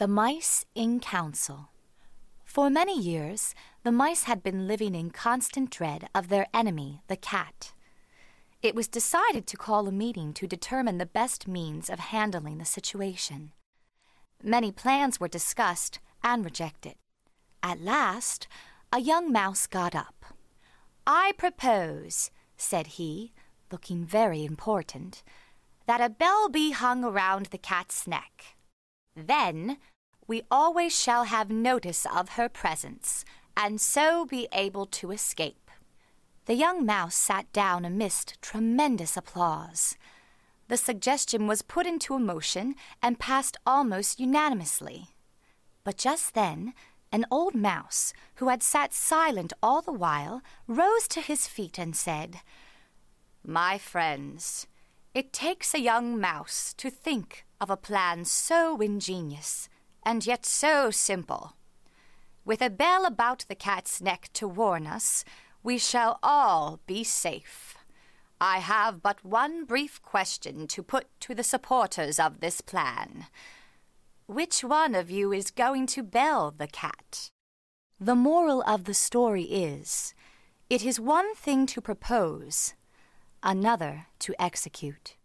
The Mice in Council. For many years, the mice had been living in constant dread of their enemy, the cat. It was decided to call a meeting to determine the best means of handling the situation. Many plans were discussed and rejected. At last, a young mouse got up. I propose, said he, looking very important, that a bell be hung around the cat's neck. Then we always shall have notice of her presence, and so be able to escape. The young mouse sat down amidst tremendous applause. The suggestion was put into a motion and passed almost unanimously. But just then, an old mouse, who had sat silent all the while, rose to his feet and said, My friends, it takes a young mouse to think of a plan so ingenious and yet so simple. With a bell about the cat's neck to warn us, we shall all be safe. I have but one brief question to put to the supporters of this plan. Which one of you is going to bell the cat? The moral of the story is it is one thing to propose, another to execute.